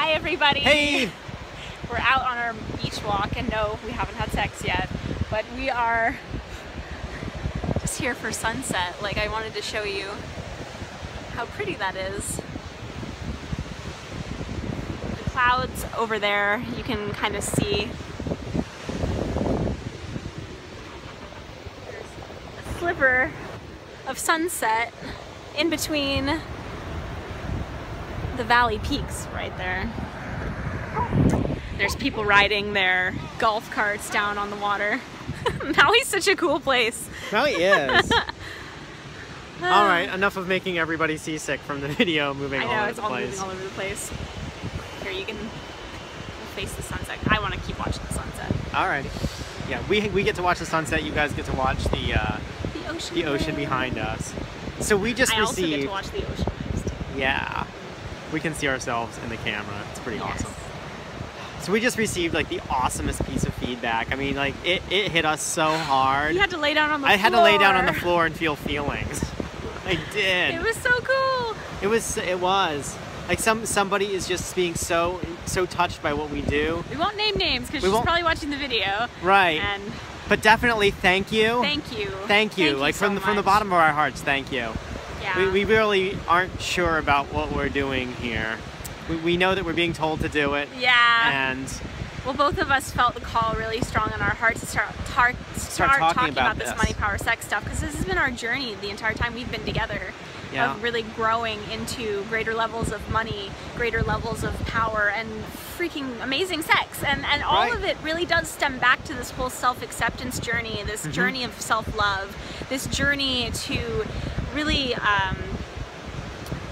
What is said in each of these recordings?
Hi, everybody. Hey! We're out on our beach walk, and no, we haven't had sex yet, but we are just here for sunset. Like, I wanted to show you how pretty that is. The clouds over there, you can kind of see. There's a sliver of sunset in between the valley peaks right there. There's people riding their golf carts down on the water. Maui's such a cool place. Maui is. all right, enough of making everybody seasick from the video moving I all know, over it's the all place. moving all over the place. Here, you can face the sunset. I want to keep watching the sunset. All right. Yeah, we, we get to watch the sunset. You guys get to watch the uh, The ocean. the ocean behind us. So we just I also get received. to watch the ocean Yeah, we can see ourselves in the camera. It's pretty Yes. awesome. So we just received like the awesomest piece of feedback. I mean, like it, it hit us so hard. You had to lay down on the I had to lay down on the floor. floor and feel feelings. I did. It was so cool. It was. It was. Like some somebody is just being so so touched by what we do. We won't name names because We she's won't- probably watching the video. Right. And But definitely thank you. thank you. Thank you. like so from the, from the bottom of our hearts, thank you. Yeah. We, we really aren't sure about what we're doing here. We, we know that we're being told to do it, yeah. and Well, both of us felt the call really strong in our hearts to start, tar- start, talking talking, about about, this this. money, power, sex stuff because this has been our journey the entire time we've been together. Yeah. Of really growing into greater levels of money, greater levels of power, and freaking amazing sex. And and all Right. of it really does stem back to this whole self-acceptance journey, this Mm-hmm. journey of self-love, this journey to really. Um,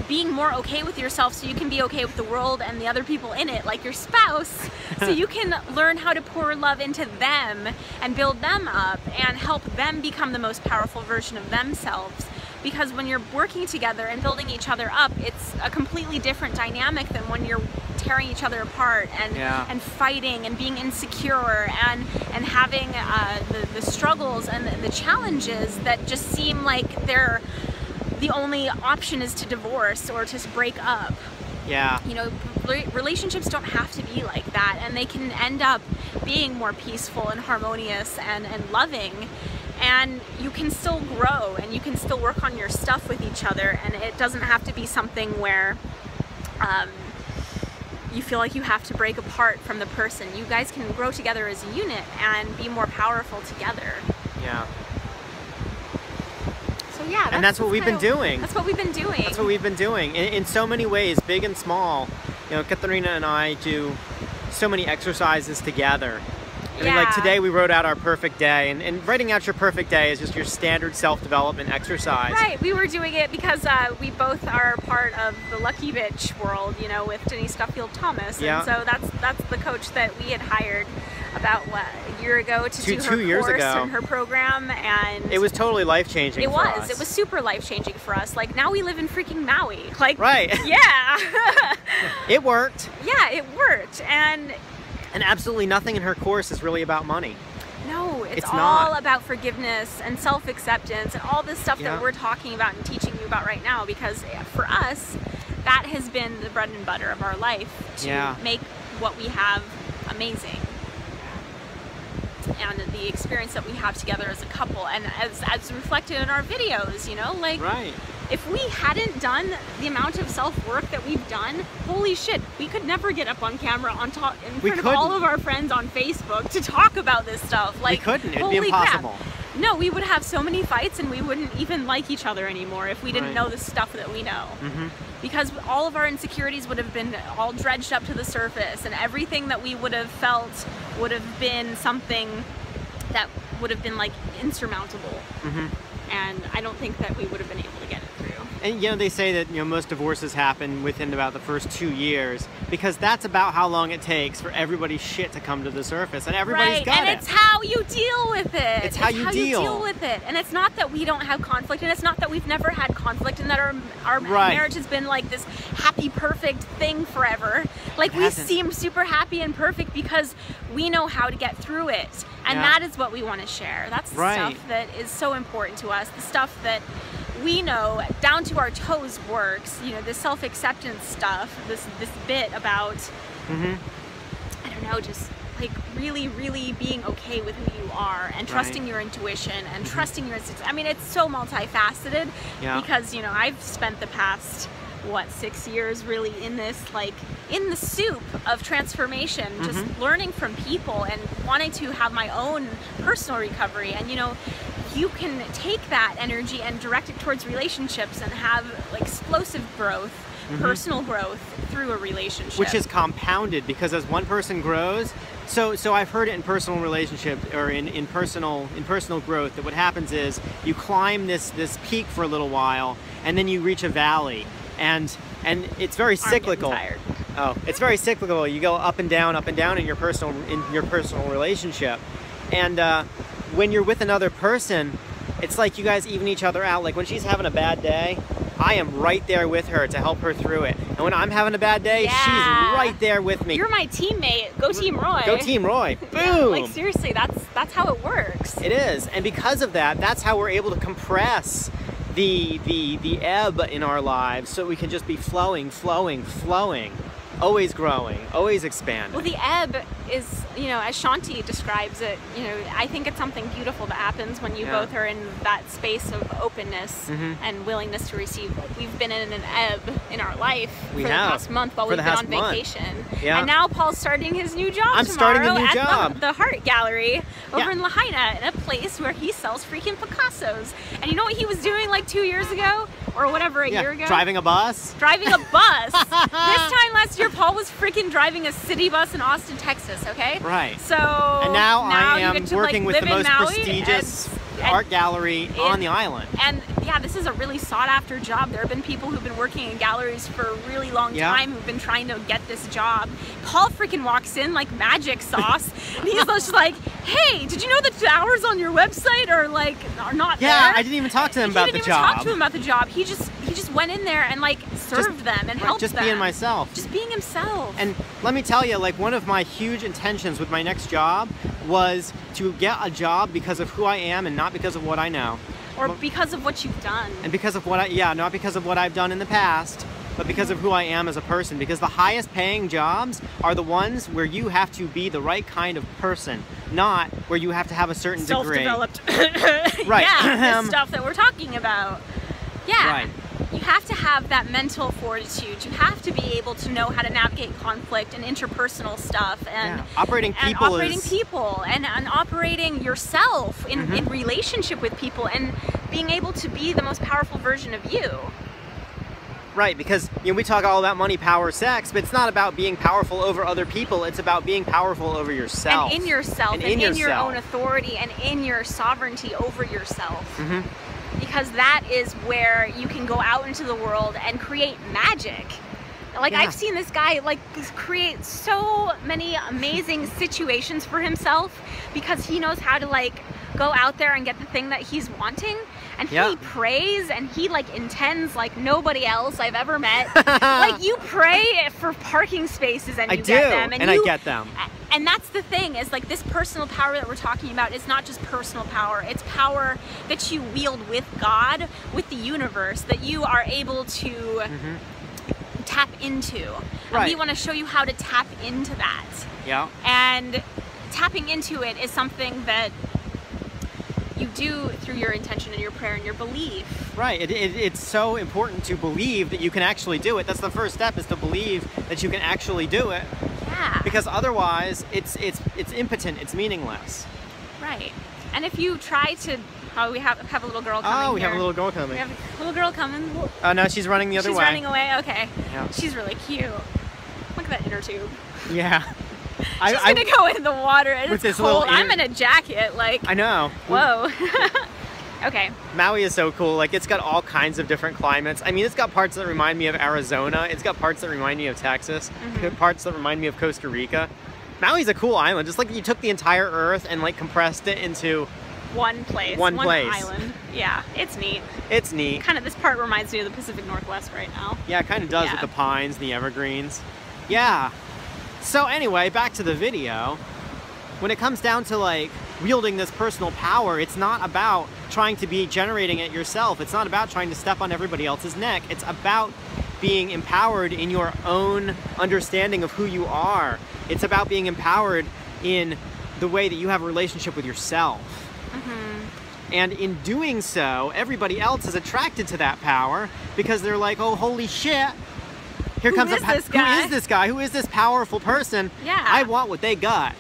being more okay with yourself so you can be okay with the world and the other people in it, like your spouse, so you can learn how to pour love into them and build them up and help them become the most powerful version of themselves. Because when you're working together and building each other up, it's a completely different dynamic than when you're tearing each other apart and Yeah. and fighting and being insecure and and having uh, the, the struggles and the, the challenges that just seem like they're the only option is to divorce or to break up. yeah, You know, relationships don't have to be like that, and they can end up being more peaceful and harmonious and, and loving. And you can still grow and you can still work on your stuff with each other, and it doesn't have to be something where um, you feel like you have to break apart from the person. You guys can grow together as a unit and be more powerful together. yeah. Yeah, And that's what we've been kinda- doing. That's what we've been doing. That's what we've been doing in, in so many ways, big and small. You know, Katerina and I do so many exercises together. I mean, like today we wrote out our perfect day, and, and writing out your perfect day is just your standard self-development exercise. Right, we were doing it because uh, we both are part of the Lucky Bitch world, you know, with Denise Duffield Thomas, Yeah. and so that's that's the coach that we had hired about what year ago to Two- do her two years course ago. and her program, and It was totally life-changing. it for was us. it was super life changing for us. Like now we live in freaking Maui, like Right. yeah, It worked, yeah, it worked, and and absolutely nothing in her course is really about money. No, it's, It's all not. about forgiveness and self acceptance and all this stuff Yeah. that we're talking about and teaching you about right now because eh, for us, that has been the bread and butter of our life to Yeah. make what we have amazing. And the experience that we have together as a couple, and as, as reflected in our videos, you know, like Right. if we hadn't done the amount of self work that we've done, holy shit, we could never get up on camera on top in We front of all couldn't. of our friends on Facebook to talk about this stuff. Like we couldn't. It'd be holy crap. impossible. No, we would have so many fights and we wouldn't even like each other anymore if we didn't Right. know the stuff that we know. hmm Because all of our insecurities would have been all dredged up to the surface and everything that we would have felt would have been something that would have been like insurmountable. hmm And I don't think that we would have been able to get. And you know they say that you know most divorces happen within about the first two years because that's about how long it takes for everybody's shit to come to the surface, and everybody's right, got and it. And it's how you deal with it. It's how you deal. deal with it, and it's not that we don't have conflict, and it's not that we've never had conflict, and that our our Right. marriage has been like this happy, perfect thing forever. Like It we hasn't. seem super happy and perfect because we know how to get through it, and Yeah. that is what we want to share. That's the Right. stuff that is so important to us. The stuff that we know down to our toes works. You know, the self-acceptance stuff, this this bit about hmm I don't know, just like really, really being okay with who you are and trusting your intuition and trusting your instincts. I mean, it's so multifaceted Yeah. because, you know, I've spent the past, what, six years really in this, like, in the soup of transformation, just learning from people and wanting to have my own personal recovery. And, you know, you can take that energy and direct it towards relationships and have like explosive growth, personal growth through a relationship. which is compounded because as one person grows so so i've heard it in personal relationship or in, in personal in personal growth that what happens is you climb this this peak for a little while and then you reach a valley and and it's very cyclical tired. oh it's very cyclical you go up and down up and down in your personal in your personal relationship and uh, when you're with another person it's like you guys even each other out like when she's having a bad day I am right there with her to help her through it. And when I'm having a bad day, Yeah. she's right there with me. You're my teammate. Go Team Roy. Go Team Roy. Boom. Yeah, like seriously, that's that's how it works. It is, and because of that, that's how we're able to compress the the the ebb in our lives, so we can just be flowing, flowing, flowing, always growing, always expanding. Well, the ebb is, you know, as Shanti describes it, you know, I think it's something beautiful that happens when you Yeah. both are in that space of openness Mhm. and willingness to receive. Like we've been in an ebb in our life We for have. the past month while For we've been on month. vacation. Yeah. And now Paul's starting his new job I'm tomorrow starting a new at the- job. The, Heart Gallery over Yeah. in Lahaina, in a place where he sells freaking Picassos. And you know what he was doing like two years ago or whatever a yeah, year ago? driving a bus. driving a bus. this time last year, Paul was freaking driving a city bus in Austin, Texas. Okay. Right. So And now, I you am get to, working like, with the most Maui prestigious and- and- art gallery on the island. And yeah, this is a really sought after job. There have been people who've been working in galleries for a really long Yeah. time who've been trying to get this job. Paul freaking walks in like magic sauce. and he's just like, hey, did you know that the hours on your website are like are not Yeah, there? I didn't even talk to them he about didn't the even job. talk to him about the job. He just he just went in there and like served them and helped just them. being myself. Just being himself. And let me tell you, like one of my huge intentions with my next job was to get a job because of who I am and not because of what I know. or Well- because of what you've done. And because of what I, yeah, not because of what I've done in the past, but because of who I am as a person. Because the highest paying jobs are the ones where you have to be the right kind of person, not where you have to have a certain degree. Self-developed. Right. Yeah, the stuff that we're talking about. Yeah. Right. You have to have that mental fortitude. You have to be able to know how to navigate conflict and interpersonal stuff and Yeah. Operating and people operating is people and, and operating yourself in, Mm-hmm. in relationship with people and being able to be the most powerful version of you. right because you know we talk all about money, power, sex, but it's not about being powerful over other people. It's about being powerful over yourself And in yourself And and, in in, your own authority and in your sovereignty over yourself. Mhm. Because that is where you can go out into the world and create magic. Like Yeah. I've seen this guy like create so many amazing situations for himself because he knows how to like go out there and get the thing that he's wanting and Yeah. he prays and he like intends like nobody else I've ever met. like you pray for parking spaces and I you do, get them and, and I you, get them. and that's the thing is like this personal power that we're talking about is not just personal power it's power that you wield with god with the universe that you are able to mm-hmm. tap into and we. Want to show you how to tap into that Yeah. and tapping into it is something that you do through your intention and your prayer and your belief Right. It, it, it's so important to believe that you can actually do it. That's the first step is to believe that you can actually do it yeah because otherwise it's it's it's impotent. It's meaningless. right and if you try to oh we have have a little girl oh, coming Oh, we have a little girl coming. we have a little girl coming Oh no, she's running the other She's way. She's running away. Okay. Yeah. She's really cute. Look at that inner tube. Yeah. I, She's I, gonna go in the water and it's this little cold. I'm in a jacket. Like, I know. whoa. okay. Maui is so cool. Like it's got all kinds of different climates. I mean, it's got parts that remind me of Arizona. It's got parts that remind me of Texas. Mm-hmm. Parts that remind me of Costa Rica. Maui's a cool island. Just like you took the entire Earth and like compressed it into. One place. One place. island. Yeah, it's neat. It's neat. Kind of. This part reminds me of the Pacific Northwest right now. Yeah, it kind of does Yeah. with the pines, and the evergreens. Yeah. So anyway, back to the video. When it comes down to like wielding this personal power, it's not about trying to be generating it yourself. It's not about trying to step on everybody else's neck. It's about being empowered in your own understanding of who you are. It's about being empowered in the way that you have a relationship with yourself. Mm-hmm. And in doing so, everybody else is attracted to that power because they're like, oh, holy shit. Here Who comes is a this guy?" Who is this guy? Who is this powerful person? Yeah. I want what they got.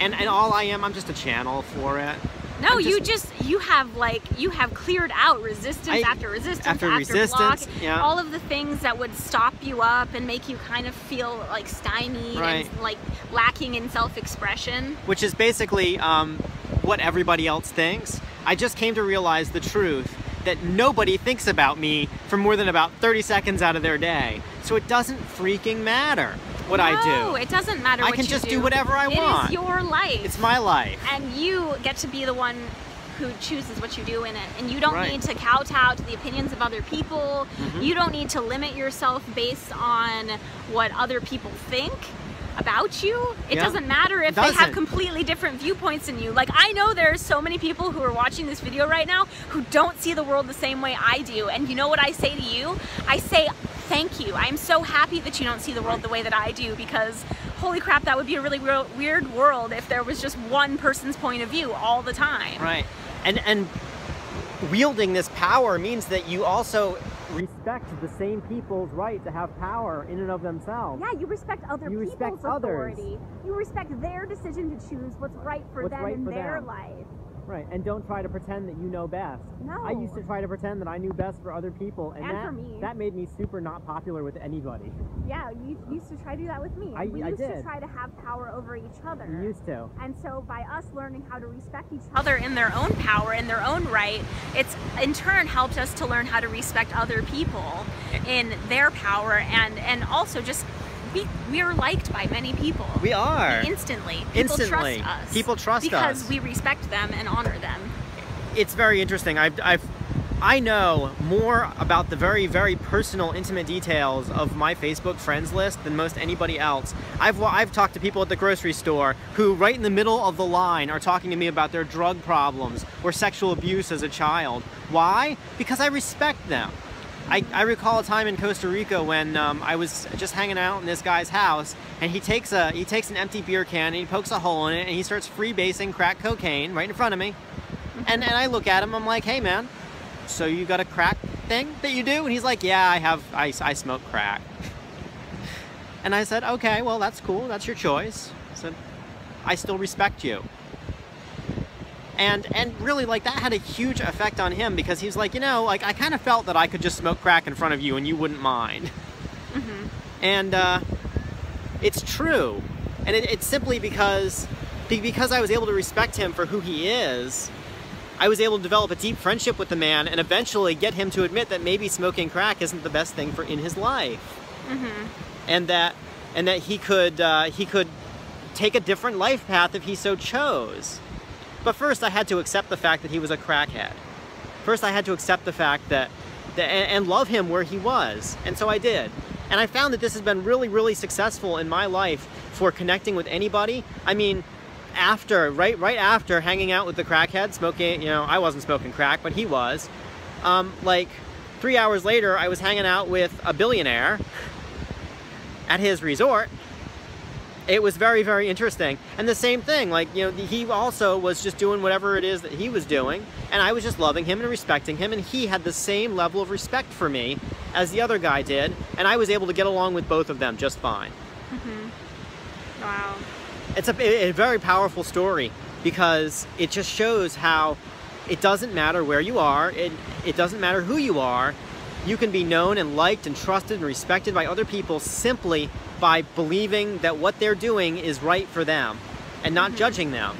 And, and all I am, I'm just a channel for it. No, I'm you just you have like you have cleared out resistance I- after resistance after block, resistance, yeah. all of the things that would stop you up and make you kind of feel like stymied Right. and like lacking in self-expression. which is basically um, what everybody else thinks. I just came to realize the truth that nobody thinks about me for more than about 30 seconds out of their day. So it doesn't freaking matter what no, I do. No, it doesn't matter. I can just do do whatever I It want. It is your life. It's my life. and you get to be the one who chooses what you do in it and you don't Right. need to kowtow to the opinions of other people Mhm. you don't need to limit yourself based on what other people think about you it Yeah. doesn't matter if It they have completely different viewpoints than you. Like i know there's so many people who are watching this video right now who don't see the world the same way i do. And you know what i say to you? I say thank you. I'm so happy that you don't see the world the way that i do because holy crap that would be a really weir- weird world if there was just one person's point of view all the time. Right. And and wielding this power means that you also respect the same people's right to have power in and of themselves. Yeah, you respect other You people's respect others. authority. You respect their decision to choose what's right for What's them right in their them. life. Right. And don't try to pretend that you know best. No. I used to try to pretend that I knew best for other people, and, And that for me. that made me super not popular with anybody. Yeah, you used to try to do that with me. I- we I used to try to have power over each other. We used to. And so by us learning how to respect each other in their own power, in their own right, it's in turn helped us to learn how to respect other people in their power and and also just we we are liked by many people. We are. instantly. People Instantly. trust us. People trust because us. Because we respect them and honor them. it's very interesting. I've, I've, I know more about the very, very personal, intimate details of my Facebook friends list than most anybody else. I've, I've talked to people at the grocery store who, right in the middle of the line, are talking to me about their drug problems or sexual abuse as a child. Why? Because I respect them. I, I recall a time in Costa Rica when um, I was just hanging out in this guy's house, and he takes a he takes an empty beer can and he pokes a hole in it, and he starts freebasing crack cocaine right in front of me. And and I look at him, I'm like, hey man, so you got a crack thing that you do? And he's like, yeah, I have, I, I smoke crack. And I said, okay, well that's cool, that's your choice. I said, I still respect you. And and really like that had a huge effect on him because he's like, you know, like I kind of felt that I could just smoke crack in front of you and you wouldn't mind. And uh, it's true. And it, it's simply because because I was able to respect him for who he is. I was able to develop a deep friendship with the man and eventually get him to admit that maybe smoking crack isn't the best thing for in his life, and that and that he could uh, he could take a different life path if he so chose. But first, I had to accept the fact that he was a crackhead. First, I had to accept the fact that, that and, and love him where he was, and so I did. And I found that this has been really, really successful in my life for connecting with anybody. I mean, after right, right after hanging out with the crackhead, smoking. You know, I wasn't smoking crack, but he was. Um, like three hours later, I was hanging out with a billionaire at his resort it was very very interesting. And the same thing like you know he also was just doing whatever it is that he was doing and i was just loving him and respecting him and he had the same level of respect for me as the other guy did and i was able to get along with both of them just fine. Mm-hmm. Wow. it's a, a very powerful story because it just shows how it doesn't matter where you are it, it doesn't matter who you are you can be known and liked and trusted and respected by other people simply by believing that what they're doing is right for them and not judging them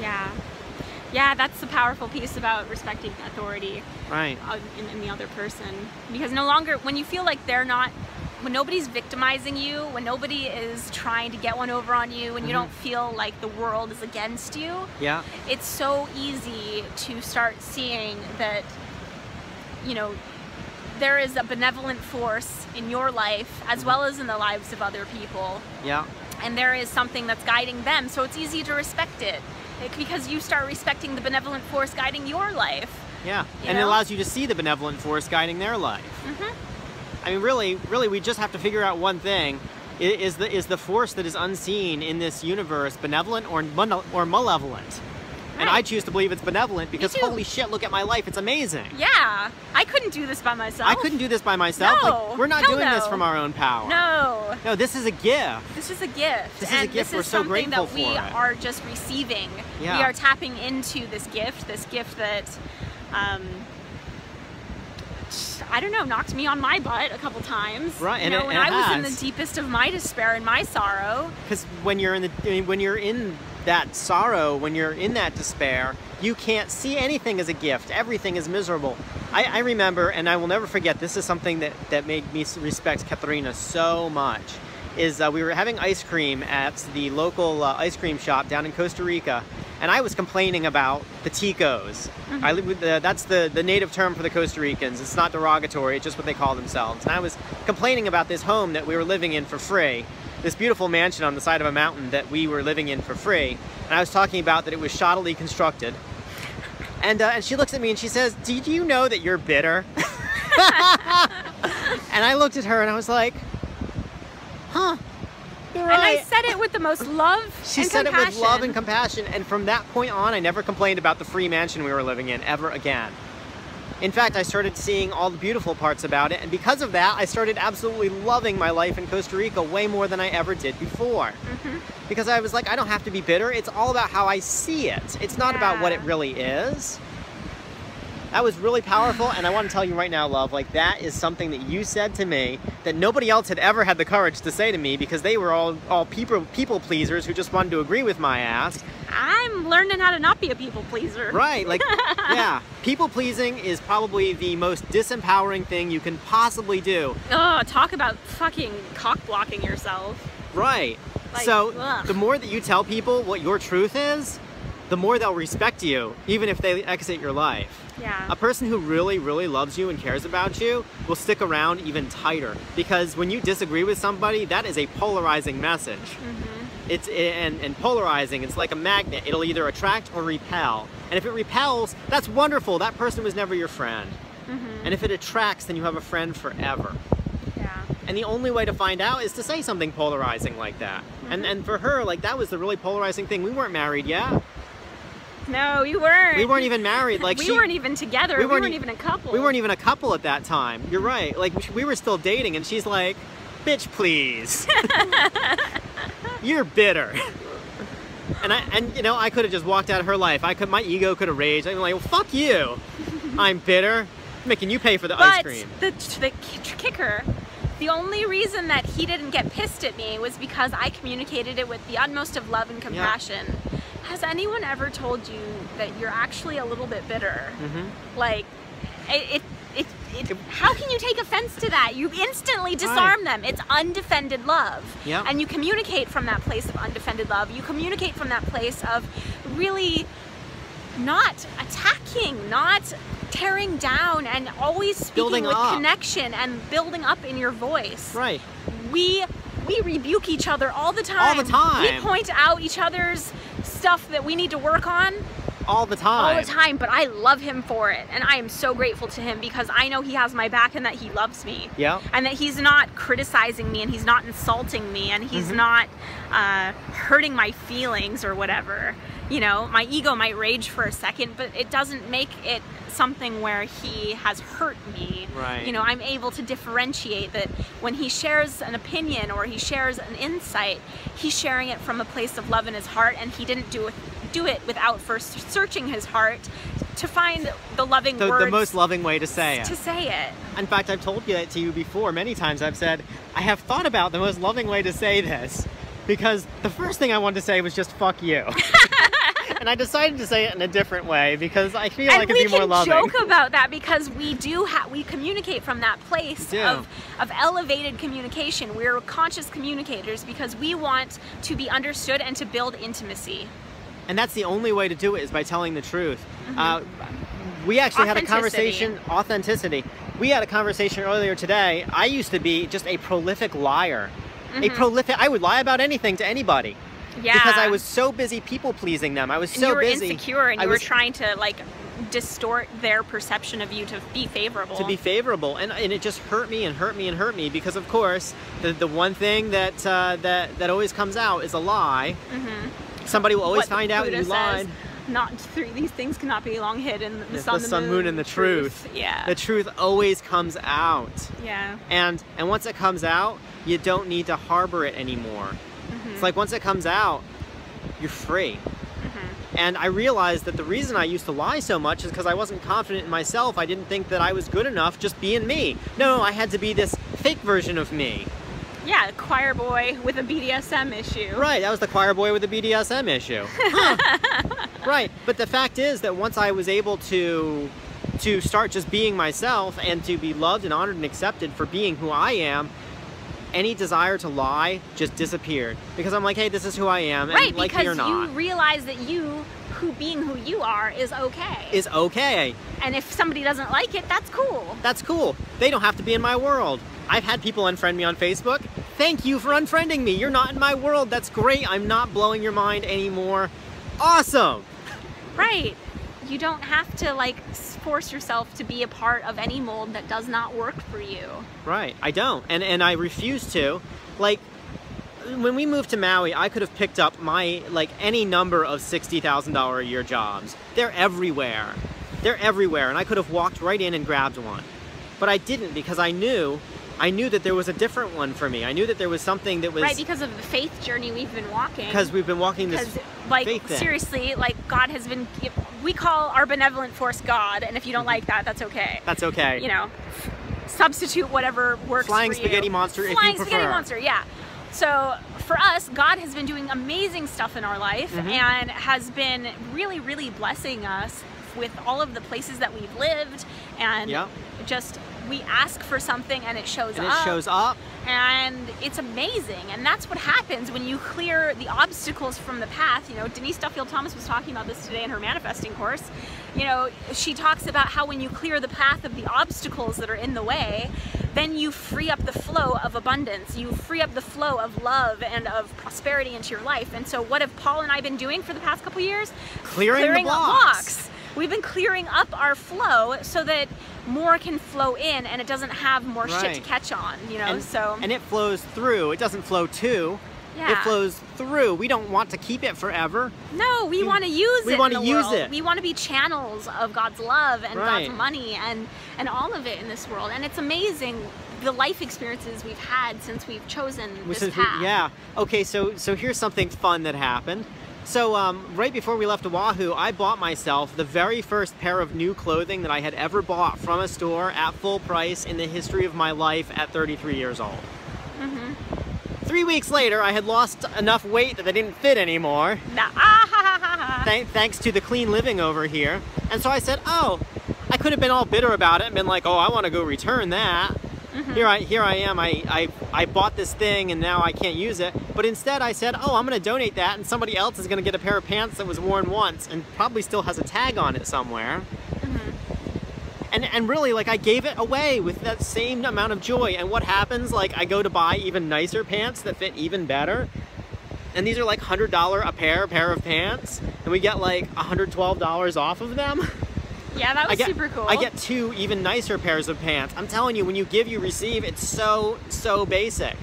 Yeah. Yeah, that's the powerful piece about respecting authority right uh, in, in the other person. Because no longer, when you feel like they're not, when nobody's victimizing you, when nobody is trying to get one over on you, when you Mhm. don't feel like the world is against you, yeah it's so easy to start seeing that, you know, there is a benevolent force in your life as well as in the lives of other people yeah and there is something that's guiding them so it's easy to respect it Like, because you start respecting the benevolent force guiding your life. Yeah, You and it allows you to see the benevolent force guiding their life. Mm -hmm. I mean, really, really, we just have to figure out one thing: is the is the force that is unseen in this universe benevolent or or malevolent? And I choose to believe it's benevolent because holy shit, look at my life; it's amazing. Yeah, I couldn't do this by myself. I couldn't do this by myself. No, like, we're not hell doing this from our own power. No, No, this is a gift. this is a gift. This is a gift. This We're is so something grateful that we for are just receiving. Yeah. We are tapping into this gift. This gift that, um, I don't know, knocked me on my butt a couple times. Right, You and know, it- when and it I was in the deepest of my despair and my sorrow. Because when you're in the when you're in that sorrow, when you're in that despair, you can't see anything as a gift. Everything is miserable. I, I remember, and I will never forget. This is something that that made me respect Katerina so much. Is uh, we were having ice cream at the local uh, ice cream shop down in Costa Rica, and I was complaining about the ticos. I live with the, that's the, the native term for the Costa Ricans. It's not derogatory. It's just what they call themselves. And I was complaining about this home that we were living in for free, this beautiful mansion on the side of a mountain that we were living in for free. And I was talking about that it was shoddily constructed. And, uh, and she looks at me and she says, "Did you know that you're bitter?" and I looked at her and I was like, "Huh." You're And I said it with the most love She said it with love and compassion. compassion, and from that point on, I never complained about the free mansion we were living in ever again. In fact, I started seeing all the beautiful parts about it, and because of that, I started absolutely loving my life in Costa Rica way more than I ever did before. Mm-hmm. Because I was like, I don't have to be bitter, it's all about how I see it. It's not about what it really is. That was really powerful, and I want to tell you right now, love, like that is something that you said to me that nobody else had ever had the courage to say to me because they were all all people people pleasers who just wanted to agree with my ass. I'm learning how to not be a people pleaser. Right, like yeah, people pleasing is probably the most disempowering thing you can possibly do. Oh, talk about fucking cock blocking yourself. Right. Like, so ugh. the more that you tell people what your truth is, the more they'll respect you, even if they exit your life. Yeah. A person who really, really loves you and cares about you will stick around even tighter because when you disagree with somebody, that is a polarizing message. Mm-hmm. It's and, and polarizing. It's like a magnet. It'll either attract or repel. And if it repels, that's wonderful. That person was never your friend. Mm-hmm. And if it attracts, then you have a friend forever. Yeah. And the only way to find out is to say something polarizing like that. And Mm-hmm. and for her, like that was the really polarizing thing. We weren't married yet. No, you weren't. We weren't even married. Like we she, weren't even together. we We weren't weren't, e- even a couple. we weren't even a couple at that time. You're right. Like we were still dating, and she's like, "Bitch, please, you're bitter." And I and you know I could have just walked out of her life. I could my ego could have raged. I'm like, well, "Fuck you, I'm bitter." Making you pay for the ice But cream. the the kicker, the only reason that he didn't get pissed at me was because I communicated it with the utmost of love and compassion. Has anyone ever told you that you're actually a little bit bitter? hmm Like, it. it it, how can you take offense to that? You instantly disarm them. It's undefended love. Yeah. And you communicate from that place of undefended love. You communicate from that place of really not attacking, not tearing down, and always speaking Building with up. connection and building up in your voice. Right. We we rebuke each other all the time. All the time. We point out each other's stuff that we need to work on All the time. all the time, but I love him for it. And I am so grateful to him because I know he has my back and that he loves me. Yeah. And that he's not criticizing me and he's not insulting me and he's Mhm. not uh, hurting my feelings or whatever. You know, my ego might rage for a second, but it doesn't make it something where he has hurt me. Right. You know, I'm able to differentiate that when he shares an opinion or he shares an insight, he's sharing it from a place of love in his heart and he didn't do it do it without first searching his heart to find the loving The, words the most loving way to say it. to say it. In fact, I've told you that to you before many times. I've said, I have thought about the most loving way to say this because the first thing I wanted to say was just fuck you. and I decided to say it in a different way because I feel and like we it'd be more can loving. joke about that because we do have we communicate from that place of of elevated communication. We're conscious communicators because we want to be understood and to build intimacy. And that's the only way to do it is by telling the truth. Uh, we actually had a Mm-hmm. Conversation, authenticity. We had a conversation earlier today. I used to be just a prolific liar. A Mm-hmm. prolific, I would lie about anything to anybody. Yeah. Because I was so busy people pleasing them. I was And so you were busy. insecure and I you were was- trying to like distort their perception of you to be favorable. to be favorable and, and it just hurt me and hurt me and hurt me because of course the, the one thing that uh, that that always comes out is a lie somebody will always find out Buddha you lied Not three. These things cannot be long hidden. The sun, the the, sun, moon, moon, and the truth. Yeah. the truth always comes out yeah. and and once it comes out you don't need to harbor it anymore Mm-hmm. it's like once it comes out you're free Mm-hmm. and i realized that the reason i used to lie so much is because i wasn't confident in myself i didn't think that i was good enough just being me no i had to be this fake version of me Yeah. Choir boy with a BDSM issue. right that was the choir boy with a bdsm issue Huh. right but the fact is that once i was able to to start just being myself and to be loved and honored and accepted for being who i am any desire to lie just disappeared because i'm like hey this is who i am and Right. like me because or not you realize that you, who being who you are, is okay. is okay and if somebody doesn't like it, that's cool. That's cool. They don't have to be in my world. I've had people unfriend me on Facebook. Thank you for unfriending me. You're not in my world. That's great. I'm not blowing your mind anymore. Awesome. Right. You don't have to like force yourself to be a part of any mold that does not work for you. Right. I don't. And and I refuse to. Like when we moved to Maui, I could have picked up my like any number of $60,000 a year jobs. They're everywhere. They're everywhere and I could have walked right in and grabbed one. But I didn't because I knew I knew that there was a different one for me. I knew that there was something that was right, because of the faith journey we've been walking. because we've been walking this Because, like, seriously, like, God has been. We call our benevolent force God, and if you don't Mm-hmm. like that, that's okay. That's okay. You know, substitute whatever works Flying for you. spaghetti monster if you Flying spaghetti monster, yeah. So for us, God has been doing amazing stuff in our life Mm-hmm. and has been really, really blessing us with all of the places that we've lived and Yep. just we ask for something and it shows and up. it shows up. and it's amazing and that's what happens when you clear the obstacles from the path. You know denise duffield thomas was talking about this today in her manifesting course. You know she talks about how when you clear the path of the obstacles that are in the way then you free up the flow of abundance. You free up the flow of love and of prosperity into your life. And so what have paul and i been doing for the past couple years? Clearing the blocks. blocks We've been clearing up our flow so that more can flow in and it doesn't have more shit to catch on, you know? And, so and it flows through. It doesn't flow to. Yeah. It flows through. We don't want to keep it forever. No, we We- want to use we it. wanna use world. it. We want to be channels of God's love and Right. God's money and and all of it in this world. And it's amazing the life experiences we've had since we've chosen this is- path. yeah. Okay, so so here's something fun that happened. So um, right before we left Oahu, I bought myself the very first pair of new clothing that I had ever bought from a store at full price in the history of my life at 33 years old. Mm-hmm. Three weeks later, I had lost enough weight that they didn't fit anymore. Nah, ah. Thank, thanks to the clean living over here. And so I said, oh, I could have been all bitter about it and been like, oh, I want to go return that. Here I here I am. I, I I bought this thing and now I can't use it. But instead I said, oh, I'm going to donate that and somebody else is going to get a pair of pants that was worn once and probably still has a tag on it somewhere. Mm-hmm. And, and really, like, I gave it away with that same amount of joy. And what happens? Like, I go to buy even nicer pants that fit even better. And these are like $100 a pair, pair of pants. And we get like $112 off of them. Yeah, that was I get, super cool. I get two even nicer pairs of pants. I'm telling you, when you give, you receive. It's so, so basic.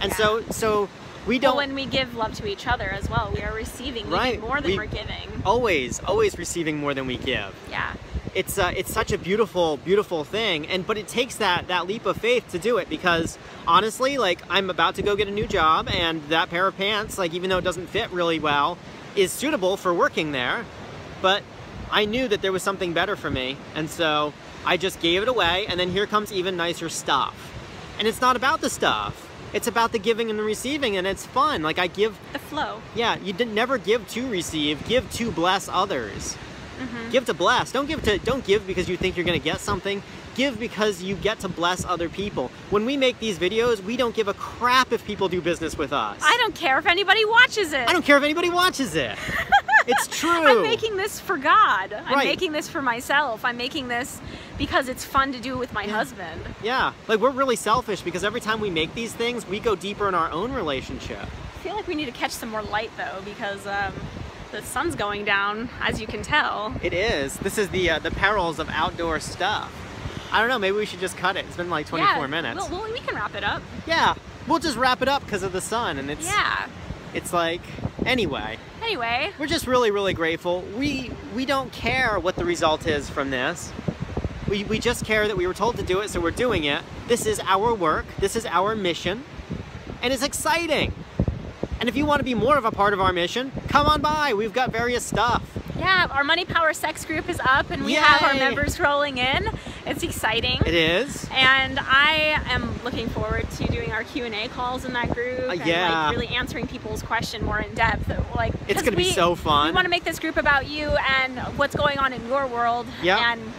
And Yeah. so, so we don't Well, when we give love to each other as well, we are receiving Right, even more than we, are giving. always, always receiving more than we give. Yeah. it's uh, it's such a beautiful beautiful thing and but it takes that that leap of faith to do it because honestly like i'm about to go get a new job and that pair of pants like even though it doesn't fit really well is suitable for working there but i knew that there was something better for me and so i just gave it away and then here comes even nicer stuff and it's not about the stuff it's about the giving and the receiving and it's fun like i give The flow. yeah, you did never give to receive. Give to bless others. Mm-hmm. Give to bless. Don't give to. Don't give because you think you're gonna get something. Give because you get to bless other people. When we make these videos, we don't give a crap if people do business with us. I don't care if anybody watches it. I don't care if anybody watches it. it's true. I'm making this for God. I'm Right. making this for myself. I'm making this because it's fun to do with my husband. Yeah, like we're really selfish because every time we make these things, we go deeper in our own relationship. I feel like we need to catch some more light though because um, the sun's going down, as you can tell. It is. This is the uh, the perils of outdoor stuff. I don't know. Maybe we should just cut it. It's been like 24 yeah, minutes. Well, well, we can wrap it up. Yeah, we'll just wrap it up because of the sun, and it's Yeah. It's like anyway. Anyway, We're just really really grateful. We we don't care what the result is from this. We we just care that we were told to do it, so we're doing it. This is our work. This is our mission, and it's exciting. And if you want to be more of a part of our mission, come on by. We've got various stuff. Yeah, our Money Power Sex group is up and we have our members rolling in. It's exciting. It is. And I am looking forward to doing our Q and A calls in that group. Uh, and yeah. like really answering people's question more in depth. Like It's gonna be so fun. We want to make this group about you and what's going on in your world. Yeah. And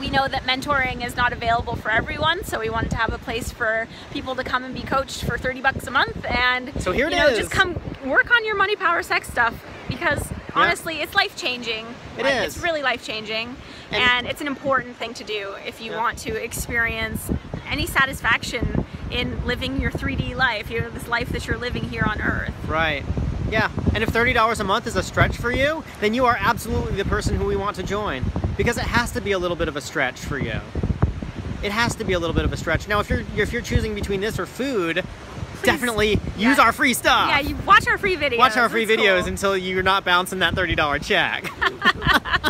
we know that mentoring is not available for everyone, so we wanted to have a place for people to come and be coached for 30 bucks a month. And So here it you know, is. just come work on your money, power, sex stuff because honestly, it's life changing. It Like, is. It's really life changing, And- and, it's an important thing to do if you Yeah. want to experience any satisfaction in living your 3D life. You know, this life that you're living here on Earth. Right. Yeah. And if $30 a month is a stretch for you, then you are absolutely the person who we want to join because it has to be a little bit of a stretch for you. It has to be a little bit of a stretch. Now, if you're if you're choosing between this or food, definitely use our free stuff. Yeah, you watch our free videos. Watch our free It's videos cool. until you're not bouncing that $30 check.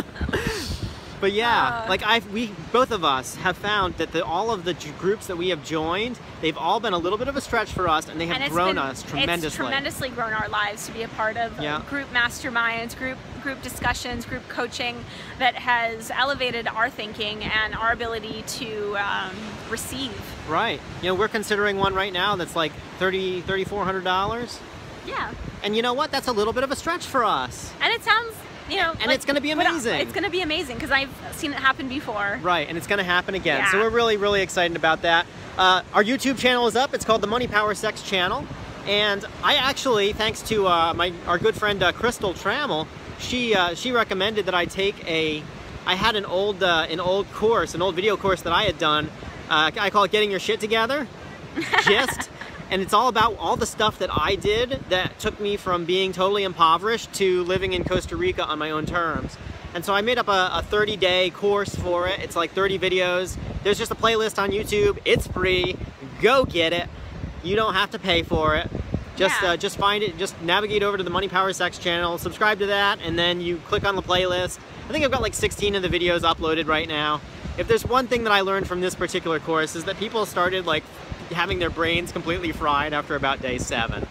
but yeah, Uh. like I we both of us have found that the, all of the groups that we have joined, they've all been a little bit of a stretch for us and they have and grown been- us tremendously. It's tremendously grown our lives to be a part of uh, Yeah. group masterminds, group group discussions, group coaching that has elevated our thinking and our ability to um, receive. Right. You know, we're considering one right now that's like thirty, thirty-four hundred dollars. Yeah, And you know what? That's a little bit of a stretch for us. and it sounds, you know, And it's gonna be uh, amazing. It's going to be amazing because I've seen it happen before. Right, and it's going to happen again. So we're really, really excited about that. Uh, our YouTube channel is up. It's called the Money Power Sex Channel, and I actually, thanks to uh, my our good friend uh, Crystal Trammell, she uh, she recommended that I take a. I had an old uh, an old course, an old video course that I had done. Uh, I call it Getting Your Shit Together. Gist. And it's all about all the stuff that I did that took me from being totally impoverished to living in Costa Rica on my own terms. And so I made up a, a 30 day course for it. It's like 30 videos. There's just a playlist on YouTube. It's free. Go get it. You don't have to pay for it. Just Yeah. uh, just find it. Just navigate over to the Money Power Sex channel, subscribe to that, and then you click on the playlist. I think I've got like 16 of the videos uploaded right now. If there's one thing that I learned from this particular course is that people started like having their brains completely fried after about day seven.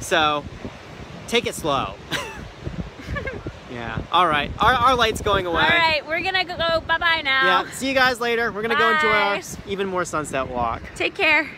So take it slow. yeah. All right. Our, our light's going away. All right, we're going to go bye bye now. Yeah. See you guys later. We're gonna go enjoy our even more sunset walk. Take care.